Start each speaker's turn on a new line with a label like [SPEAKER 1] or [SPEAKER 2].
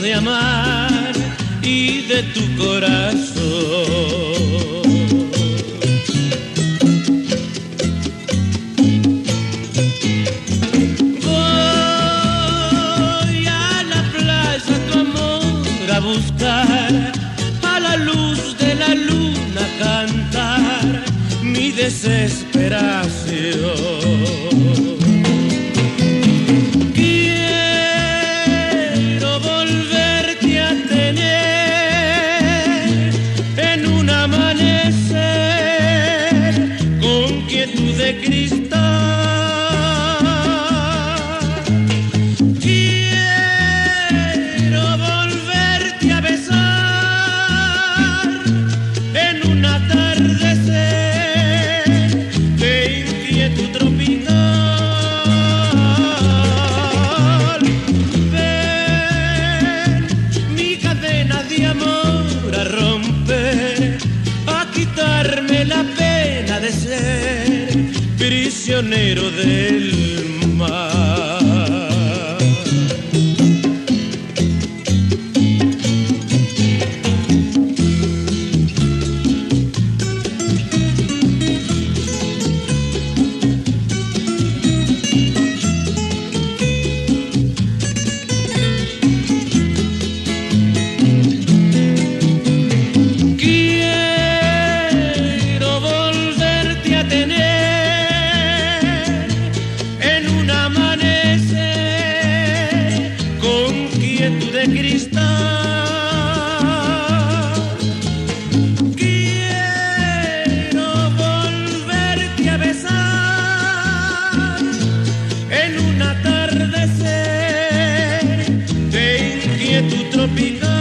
[SPEAKER 1] de amar y de tu corazón. Voy a la playa tu amor a buscar, a la luz de la luna cantar mi desesperación. De cristal. Quiero volverte a besar en un atardecer de inquietud tropical. Ven mi cadena de amor a romper, a quitarme la prisionero del mar. De cristal. Quiero volverte a besar en un atardecer de inquietud tropical.